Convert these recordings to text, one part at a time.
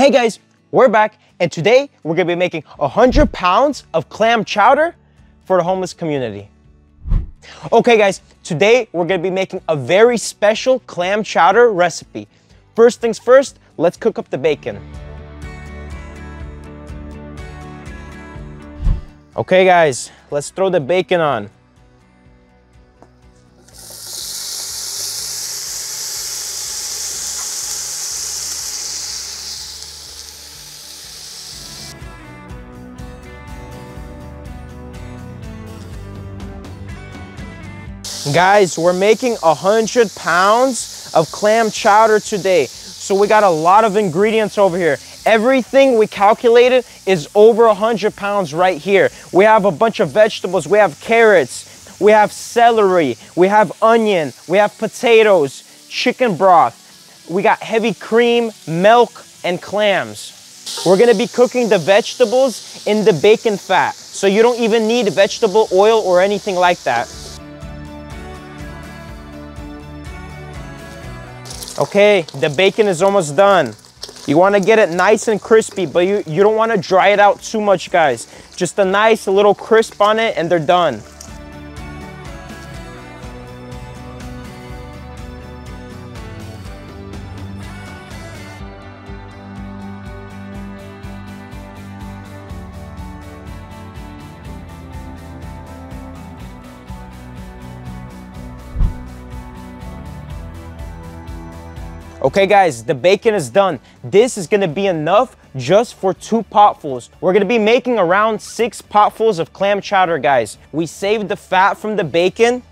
Hey guys, we're back and today we're gonna be making 100 pounds of clam chowder for the homeless community. Okay guys, today we're gonna be making a very special clam chowder recipe. First things first, let's cook up the bacon. Okay guys, let's throw the bacon on. Guys, we're making 100 pounds of clam chowder today. So we got a lot of ingredients over here. Everything we calculated is over 100 pounds right here. We have a bunch of vegetables. We have carrots. We have celery. We have onion. We have potatoes, chicken broth. We got heavy cream, milk, and clams. We're gonna be cooking the vegetables in the bacon fat. So you don't even need vegetable oil or anything like that. Okay, the bacon is almost done. You wanna get it nice and crispy, but you, you don't wanna dry it out too much, guys. Just a nice little crisp on it and they're done. Okay guys, the bacon is done. This is gonna be enough just for two potfuls. We're gonna be making around six potfuls of clam chowder, guys. We saved the fat from the bacon.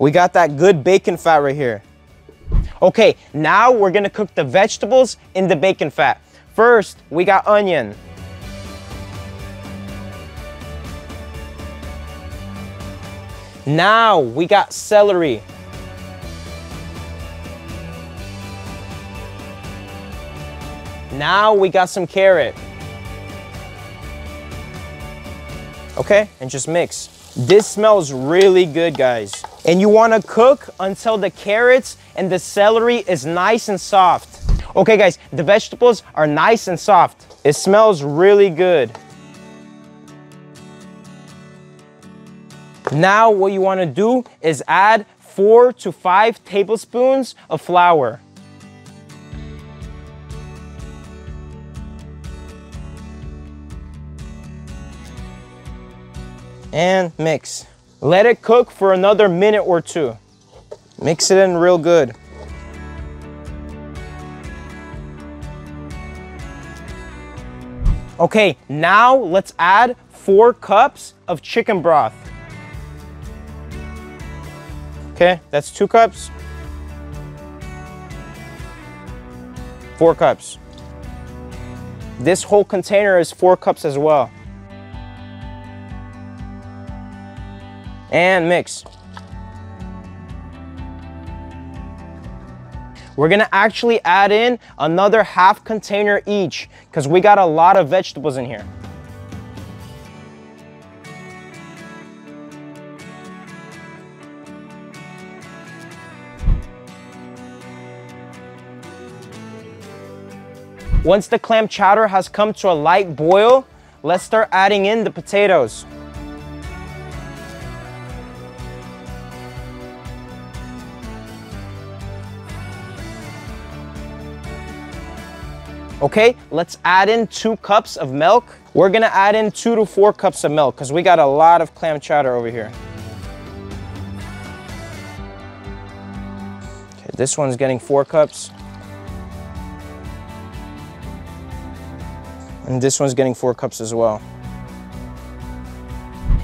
We got that good bacon fat right here. Okay, now we're gonna cook the vegetables in the bacon fat. First, we got onion. Now we got celery. Now we got some carrot. Okay, and just mix. This smells really good, guys. And you wanna cook until the carrots and the celery is nice and soft. Okay, guys, the vegetables are nice and soft. It smells really good. Now what you wanna do is add four to five tablespoons of flour. And mix. Let it cook for another minute or two. Mix it in real good. Okay, now let's add four cups of chicken broth. Okay, that's two cups. Four cups. This whole container is four cups as well. And mix. We're gonna actually add in another half container each because we got a lot of vegetables in here. Once the clam chowder has come to a light boil, let's start adding in the potatoes. Okay, let's add in two cups of milk. We're gonna add in two to four cups of milk because we got a lot of clam chowder over here. Okay, this one's getting four cups. And this one's getting four cups as well.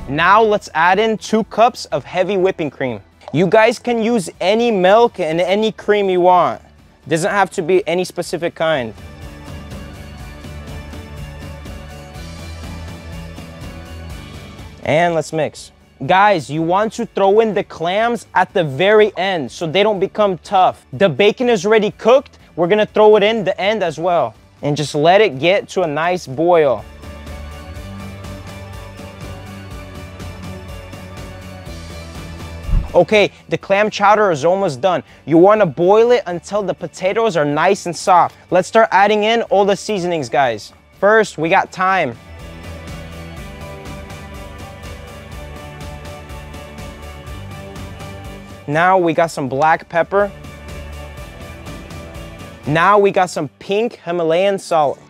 Now let's add in two cups of heavy whipping cream. You guys can use any milk and any cream you want. Doesn't have to be any specific kind. And let's mix. Guys, you want to throw in the clams at the very end so they don't become tough. The bacon is already cooked. We're gonna throw it in the end as well. And just let it get to a nice boil. Okay, the clam chowder is almost done. You wanna boil it until the potatoes are nice and soft. Let's start adding in all the seasonings, guys. First, we got thyme. Now we got some black pepper. Now we got some pink Himalayan salt.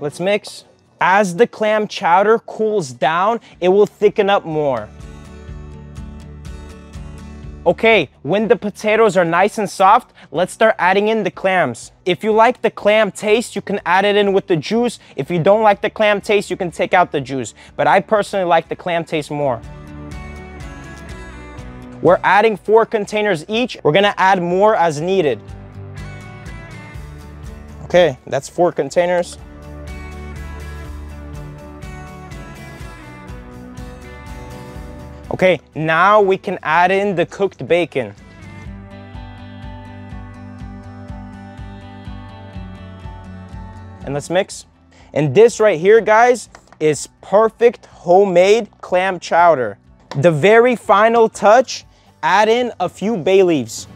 Let's mix. As the clam chowder cools down, it will thicken up more. Okay, when the potatoes are nice and soft, let's start adding in the clams. If you like the clam taste, you can add it in with the juice. If you don't like the clam taste, you can take out the juice. But I personally like the clam taste more. We're adding four containers each. We're gonna add more as needed. Okay, that's four containers. Okay, now we can add in the cooked bacon. And let's mix. And this right here, guys, is perfect homemade clam chowder. The very final touch, add in a few bay leaves.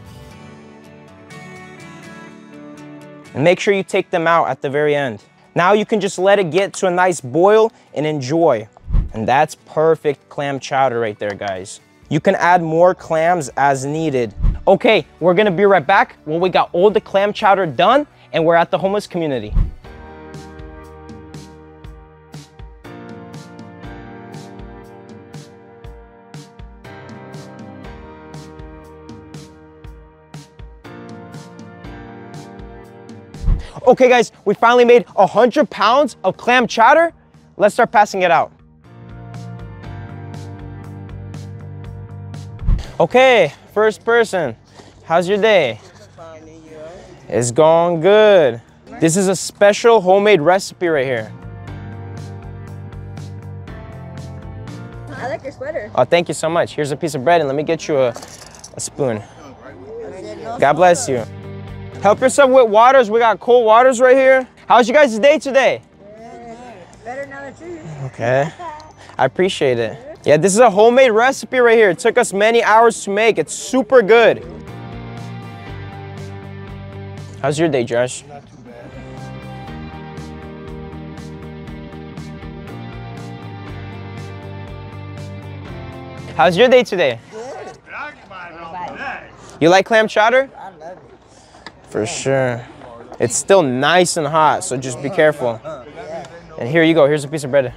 And make sure you take them out at the very end. Now you can just let it get to a nice boil and enjoy. And that's perfect clam chowder right there, guys. You can add more clams as needed. Okay, we're gonna be right back when we got all the clam chowder done and we're at the homeless community. Okay guys, we finally made 100 pounds of clam chowder. Let's start passing it out. Okay, first person. How's your day? It's going good. This is a special homemade recipe right here. I like your sweater. Oh, thank you so much. Here's a piece of bread and let me get you a, a spoon. God bless you. Help yourself with waters. We got cold waters right here. How's you guys' day today? Better now you. Okay. I appreciate it. Yeah, this is a homemade recipe right here. It took us many hours to make. It's super good. How's your day, Josh? Not too bad. How's your day today? Good. You like clam chowder? I love it. For sure. It's still nice and hot, so just be careful. And here you go. Here's a piece of bread.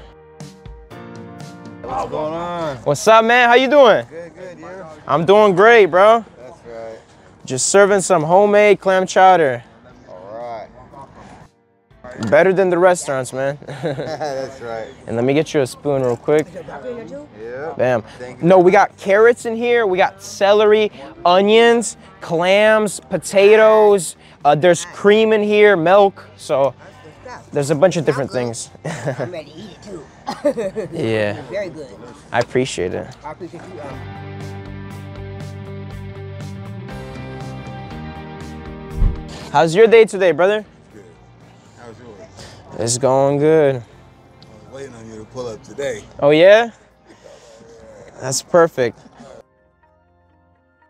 What's going on? What's up, man? How you doing? Good, good, you? I'm doing great, bro. That's right. Just serving some homemade clam chowder. All right. Better than the restaurants, man. That's right. and let me get you a spoon real quick. Yeah. Bam. No, we got carrots in here. We got celery, onions, clams, potatoes. Uh, there's cream in here, milk. So there's a bunch of different things. yeah, Very good. I appreciate it. I appreciate you. Um, How's your day today, brother? Good. How's yours? It's going good. I was waiting on you to pull up today. Oh, yeah? That's perfect.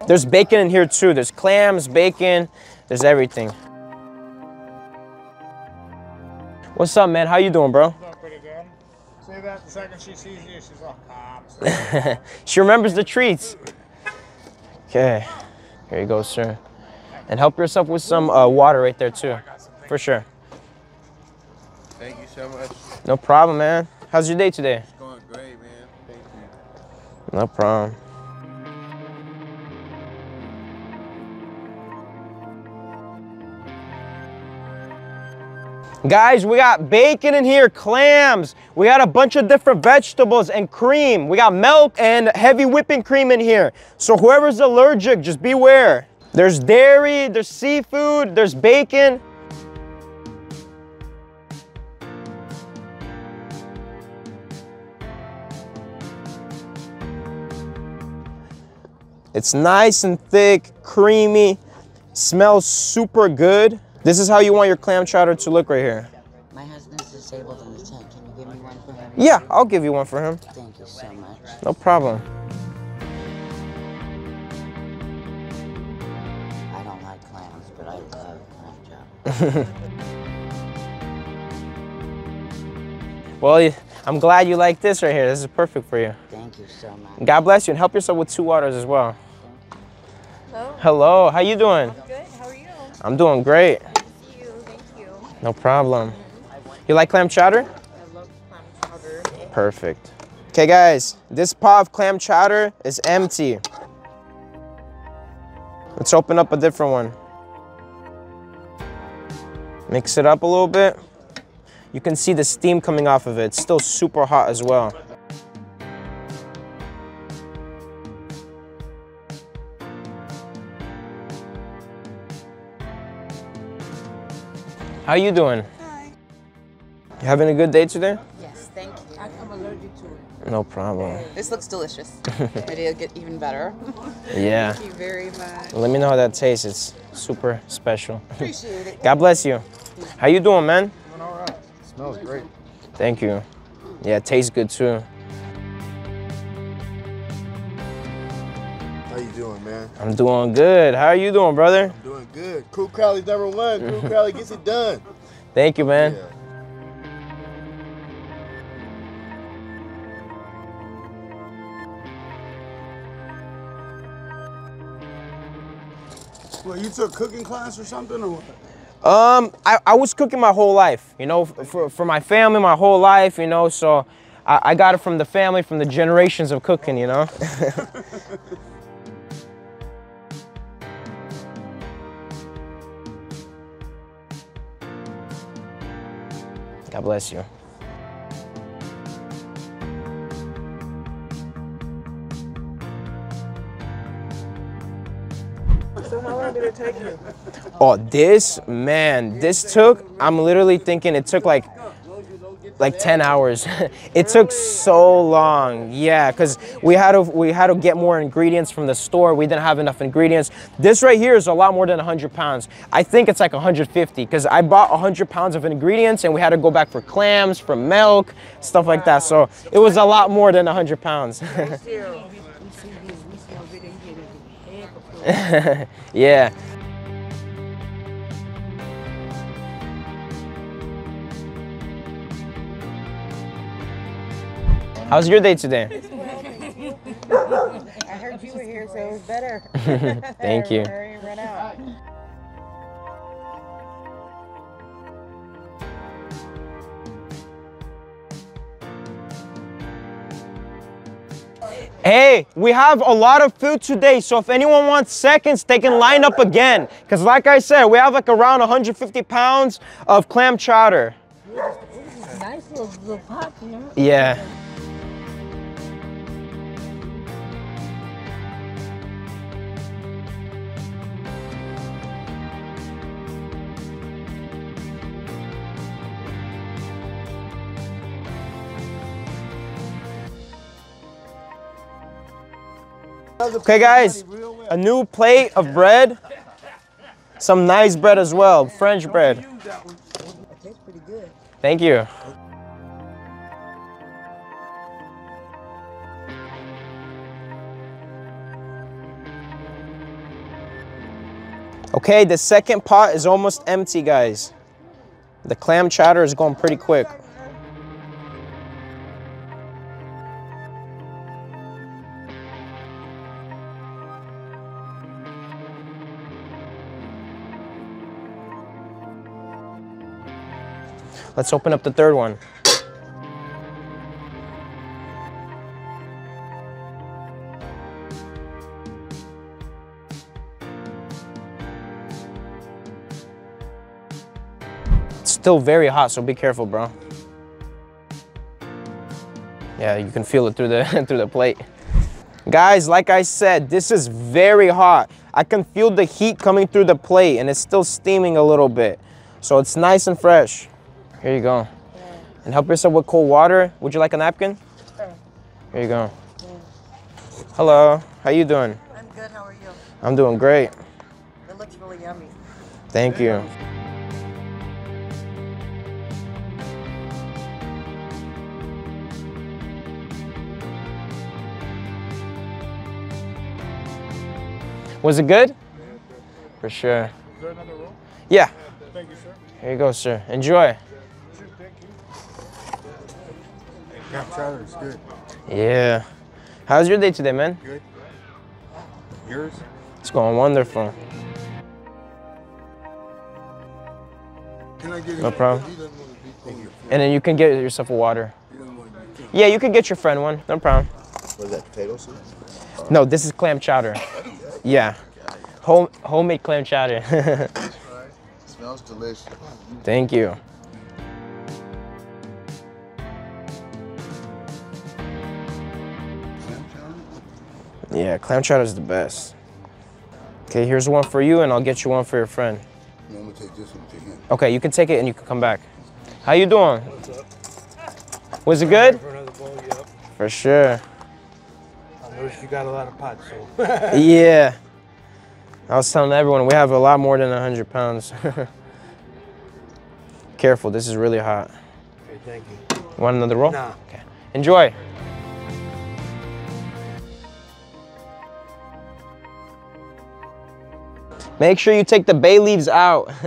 There's bacon in here too. There's clams, bacon, there's everything. What's up, man? How you doing, bro? That the second she sees you, she's like, ah, she remembers the treats. Okay, here you go, sir. And help yourself with some uh, water right there too, for sure. Thank you so much. No problem, man. How's your day today? It's going great, man. Thank you. No problem. Guys, we got bacon in here, clams. We got a bunch of different vegetables and cream. We got milk and heavy whipping cream in here. So whoever's allergic, just beware. There's dairy, there's seafood, there's bacon. It's nice and thick, creamy, smells super good. This is how you want your clam chowder to look right here. My husband's disabled in the tent. Can you give me one for him? Yeah, I'll give you one for him. Thank you so much. No problem. I don't like clams, but I love clam chowder. Well, I'm glad you like this right here. This is perfect for you. Thank you so much. God bless you and help yourself with two waters as well. Hello. Hello, how you doing? I'm Good. How are you? I'm doing great. See you. Thank you. No problem. You like clam chowder? I love clam chowder. Perfect. Okay, guys, this pot of clam chowder is empty. Let's open up a different one. Mix it up a little bit. You can see the steam coming off of it. It's still super hot as well. How you doing? Hi. You having a good day today? Yes, thank you. I'm allergic to it. No problem. This looks delicious. It'll get even better. Yeah. Thank you very much. Let me know how that tastes. It's super special. Appreciate it. God bless you. How you doing, man? Doing all right. Smells great. Thank you. Yeah, it tastes good too. Man? I'm doing good. How are you doing, brother? Doing good. Kr3w Kali's number one. Kr3w Kali gets it done. Thank you, man. Yeah. Well, you took cooking class or something, or what? Um, I, I was cooking my whole life, you know, for, for my family, my whole life, you know, so I, I got it from the family, from the generations of cooking, you know? God bless you. So how long did it take you? Oh, this man, this took. I'm literally thinking it took like, like 10 hours. it took so long. Yeah, because we had to we had to get more ingredients from the store. We didn't have enough ingredients. This right here is a lot more than 100 pounds. I think it's like 150 because I bought 100 pounds of ingredients and we had to go back for clams, for milk, stuff like that. So it was a lot more than 100 pounds. yeah. How's your day today? I heard you were here, so it was better. Thank you. Hurry, run out. Hey, we have a lot of food today, so if anyone wants seconds, they can line up again. Because like I said, we have like around 150 pounds of clam chowder. Nice little, little pot, you know. Yeah. Okay guys, a new plate of bread. Some nice bread as well, French bread. Thank you. Okay, the second pot is almost empty, guys. The clam chowder is going pretty quick. Let's open up the third one. It's still very hot, so be careful, bro. Yeah, you can feel it through the through the plate. Guys, like I said, this is very hot. I can feel the heat coming through the plate and it's still steaming a little bit. So it's nice and fresh. Here you go. Yeah. And help yourself with cold water. Would you like a napkin? Sure. Here you go. Yeah. Hello. How you doing? I'm good. How are you? I'm doing great. It looks really yummy. Thank you. Was it good? For sure. Yeah. Thank you, sir. Here you go, sir. Enjoy. Clam chowder is good. Yeah. How's your day today, man? Good. Yours? It's going wonderful. Can I get No problem. He doesn't want to be Thank you. And then you can get yourself a water. He doesn't want to be Yeah, you can get your friend one. No problem. What is that, potato soup? No, this is clam chowder. Yeah. Home, homemade clam chowder. Smells delicious. Thank you. Yeah, clam chowder is the best. Okay, here's one for you, and I'll get you one for your friend. No, I'm going to take this one to him. Okay, you can take it and you can come back. How you doing? What's up? Was it good? For another bowl, yep. For sure. I noticed you got a lot of pots, so. Yeah. I was telling everyone we have a lot more than 100 pounds. Careful, this is really hot. okay, thank you. Want another roll? Nah. Okay. Enjoy. Make sure you take the bay leaves out.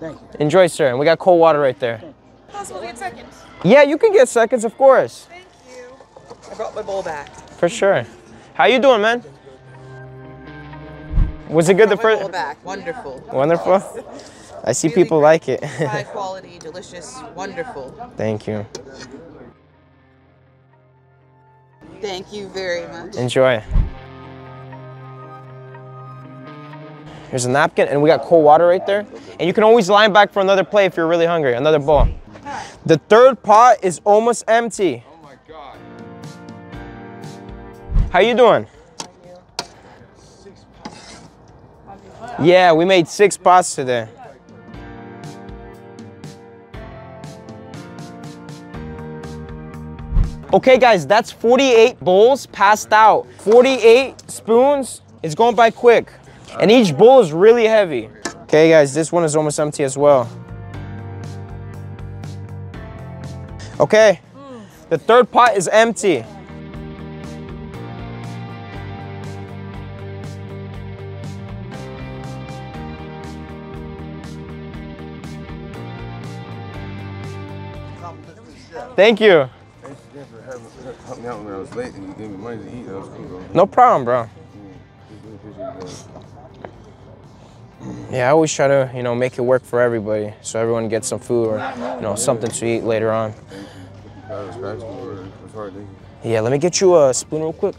Thank you. Enjoy, sir. And we got cold water right there. Possible to get seconds. Yeah, you can get seconds, of course. Thank you. I brought my bowl back. For sure. How you doing, man? Was it good the Brought my bowl first? back. Wonderful. Wonderful. I see Really people great. like it. High quality, delicious, wonderful. Thank you. Thank you very much. Enjoy. Here's a napkin, and we got cold water right there. And you can always line back for another play if you're really hungry, another bowl. The third pot is almost empty. Oh my God. How you doing? Yeah, we made six pots today. Okay guys, that's 48 bowls passed out. 48 spoons, it's going by quick. And each bowl is really heavy. Okay guys, this one is almost empty as well. Okay, the third pot is empty. Thank you. Help me out when I was late and you gave me money to eat. That was cool, bro. No problem, bro. Mm-hmm. Really appreciate that. Yeah, I always try to, you know, make it work for everybody, so everyone gets some food or, you know, something to eat later on. Proud of scratch or it's hard, thank you. Yeah, let me get you a spoon real quick.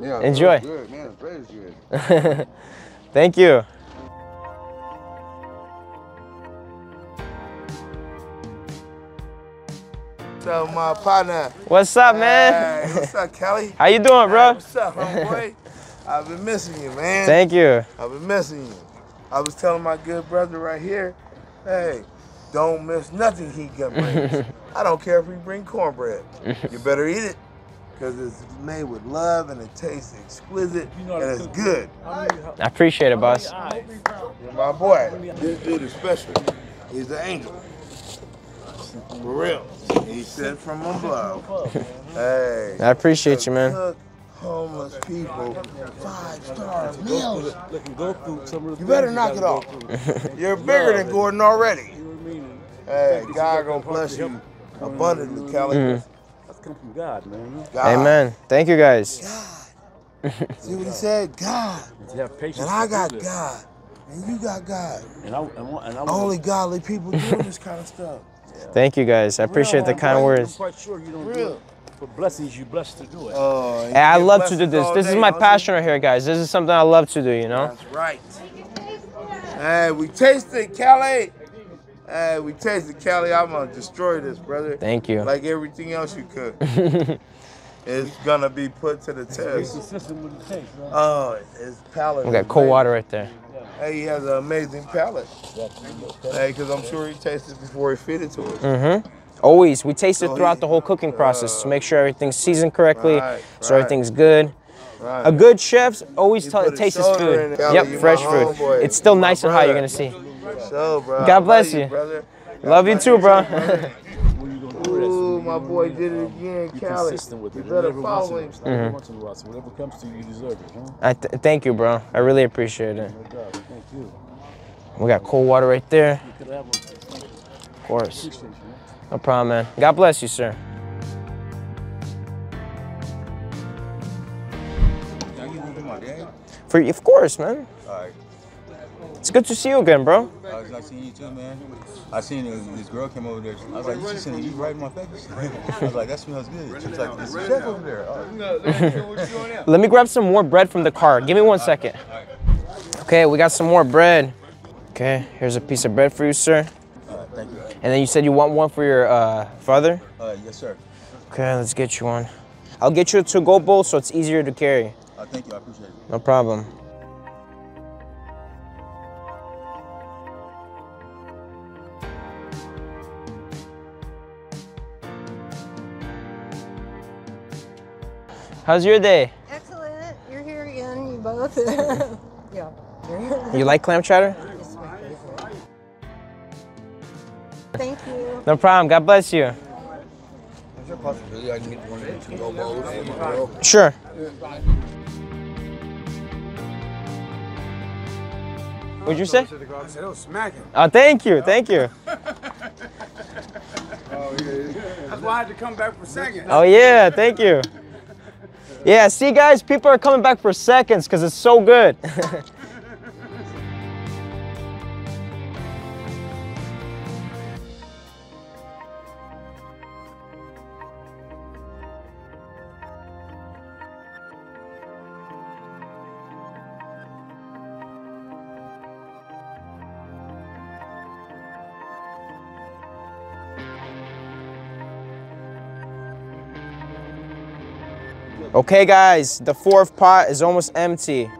Yeah, Enjoy. Good, man. Bread good. Thank you. What's up, my partner? What's up, man? Hey, what's up, Kelly? How you doing, bro? What's up, homeboy? I've been missing you, man. Thank you. I've been missing you. I was telling my good brother right here, hey, don't miss nothing he got brings. I don't care if he bring cornbread. you better eat it, because it's made with love and it tastes exquisite and it's good. I appreciate it, boss. You're my boy. This dude is special. He's an angel. For real. He sent from above. hey. I appreciate you, man. Cook homeless people five star meals. Go through some of the You better things knock it off. You're bigger than Gordon already. You know what I mean? Hey, God gonna bless you abundantly, Kelly. That's come from God, man. God. Amen. Thank you, guys. See what he said? God. To have patience. And I got. God. And you got God. And I, and, I- and I Only godly people doing this kind of stuff. Thank you, guys. I appreciate the kind I'm words. quite sure you don't do it for blessings. You blessed to do it. Oh, and I love to do blessings this. all This is my don't passion right here, guys. This is something I love to do, you know? That's right. Hey, we tasted Kelly. Hey, we tasted Kelly. I'm gonna destroy this, brother. Thank you. Like everything else you cook. it's gonna be put to the test. consistent with the taste, man. Oh, his palate. We got cold amazing. water right there. Hey, he has an amazing palate. Hey, because I'm sure he tasted before he fed it to us. Mm-hmm. Always. We taste it oh, throughout the whole cooking process to make sure everything's seasoned correctly, Right, so right. everything's good. Right. A good chef always He tell put his tastes his food. Yep, fresh food. homeboy. It's still my nice and hot, you're gonna see. So, bro. God bless you. brother. Love you too, bro. Ooh, my boy did it again, Be Cali. consistent with You it. better follow a- him. it's not every once in a while. So whatever comes to you, you deserve it, huh? I th- thank you, bro. I really appreciate it. Thank you. We got cold water right there. You could have one. Of course. Appreciate you. man. No problem, man. God bless you, sir. Y'all get one for my dad? For of course, man. Alright. It's good to see you again, bro. I was like seeing you too, man. I seen this, this girl came over there. I was like, you should send you right in my face. I was like, that smells good. She was like, there's a chef over there. Oh, Let me grab some more bread from the car. Give me one second. Okay, we got some more bread. Okay, here's a piece of bread for you, sir. Alright, thank you. And then you said you want one for your uh, father? Uh, yes, sir. Okay, let's get you one. I'll get you a to-go bowl so it's easier to carry. Uh, thank you. I appreciate it. No problem. How's your day? Excellent. You're here again, you both. yeah. You like clam chowder? No problem. God bless you. Is there a possibility I can get one of the two bowls for my girl? Sure. What'd you say? I said, smacking. Oh, thank you. Thank you. That's why I had to come back for seconds. Oh, yeah. Thank you. Yeah, see, guys, people are coming back for seconds because it's so good. Okay, guys, the fourth pot is almost empty.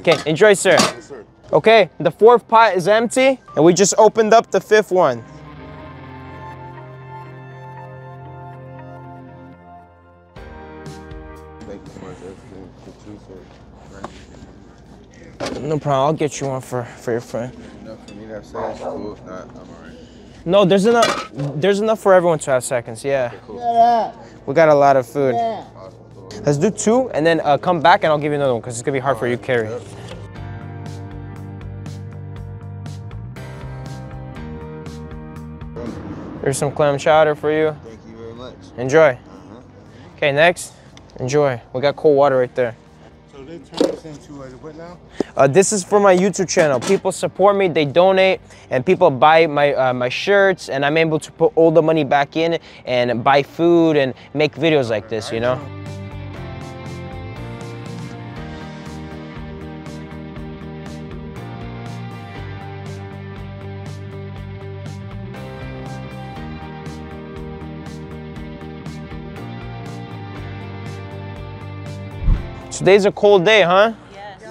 Okay, enjoy, sir. Okay, the fourth pot is empty, and we just opened up the fifth one. No problem, I'll get you one for, for your friend. enough for me to have sex. Cool. If not, I'm alright. No, there's enough. There's enough for everyone to have seconds. Yeah. We got a lot of food. Let's do two, and then uh, come back, and I'll give you another one because it's gonna be hard for you to carry. Here's some clam chowder for you. Thank you very much. Enjoy. Okay, next. Enjoy. We got cold water right there. So they turn this what now? Uh, this is for my YouTube channel. People support me, they donate, and people buy my uh, my shirts, and I'm able to put all the money back in and buy food and make videos like this. You know. Today's a cold day, huh? Yes.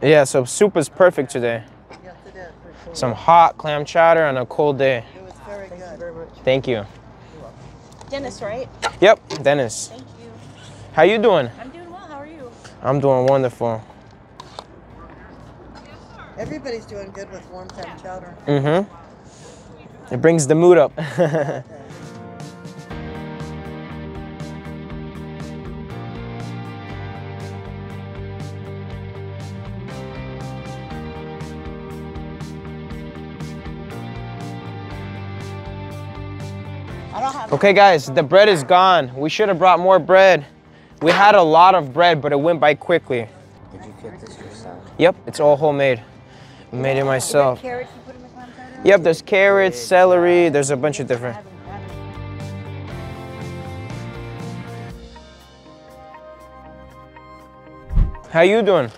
Yeah, so soup is perfect today. Yes, it is. Sure. Some hot clam chowder on a cold day. It was very good. Thank you very much. Thank you. Dennis, right? Yep, Dennis. Thank you. How you doing? I'm doing well. How are you? I'm doing wonderful. Everybody's doing good with warm clam chowder. Mm-hmm. It brings the mood up. okay, guys, the bread is gone. We should have brought more bread. We had a lot of bread, but it went by quickly. Did you cook this yourself? Yep, it's all homemade. Made it myself. Carrots you put in the clam? Yep, there's carrots, celery, there's a bunch of different. How you doing?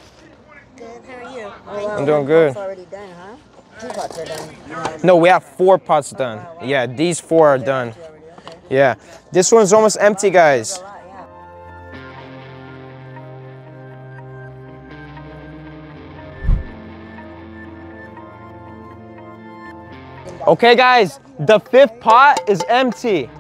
Good. How are you? I'm doing good. Already done, huh? Two pots are done. No, we have four pots done. Yeah, these four are done. Yeah, this one's almost empty, guys. Okay, guys, the fifth pot is empty.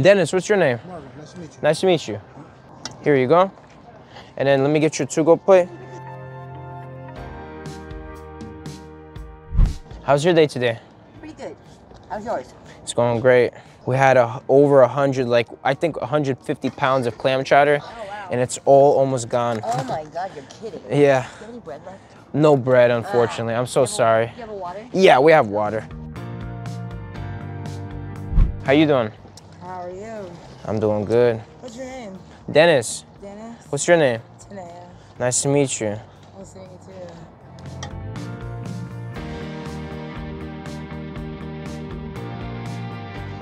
Dennis, what's your name? Marvin, nice to meet you. Nice to meet you. Here you go. And then let me get your to-go plate. How's your day today? Pretty good. How's yours? It's going great. We had a, over a hundred, like I think 150 pounds of clam chowder, oh, and it's all almost gone. Oh my god, you're kidding. Yeah, Do you have any bread left? no bread, uh, unfortunately. I'm so sorry. Do you have a water? Yeah, we have water. How you doing? How are you? I'm doing good. What's your name? Dennis, Dennis? what's your name? Tanea. Nice to meet you. I'll see you too.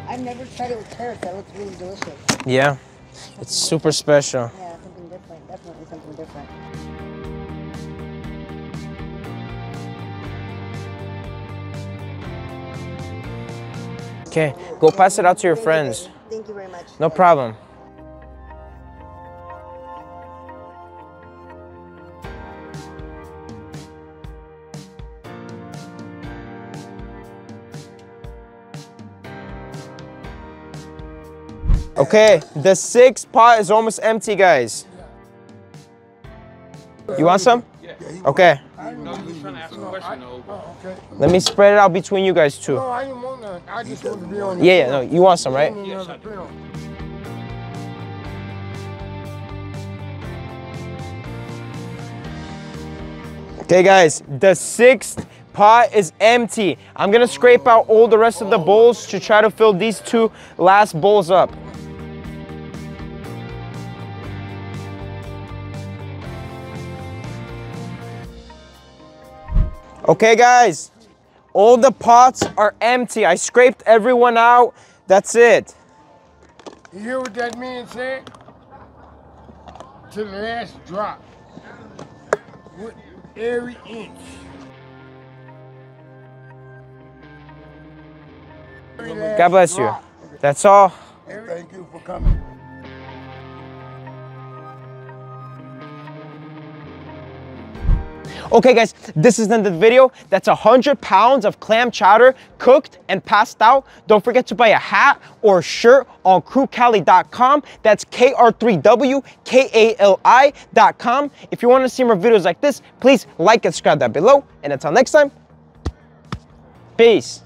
I've never tried it with carrots. That looks really delicious. Yeah, it's super special. Yeah, something different. Definitely something different. Okay, go pass it out to your friends. Thank you very much. No problem. Okay, the sixth pot is almost empty, guys. You want some? Okay. Let me spread it out between you guys too. No, I didn't want none. I just want to be on Yeah, yeah, no, you want some, right? Okay, guys, the sixth pot is empty. I'm gonna scrape out all the rest of the bowls to try to fill these two last bowls up. Okay, guys, all the pots are empty. I scraped everyone out. That's it. You hear what that man said? To the last drop. With every inch. Every God bless you. That's all. Thank you for coming. Okay guys, this is the end of the video. That's 100 pounds of clam chowder cooked and passed out. Don't forget to buy a hat or a shirt on kr3wkali.com. That's K-R-3-W-K-A-L-I.com. If you want to see more videos like this, please like and subscribe down below. And until next time, peace.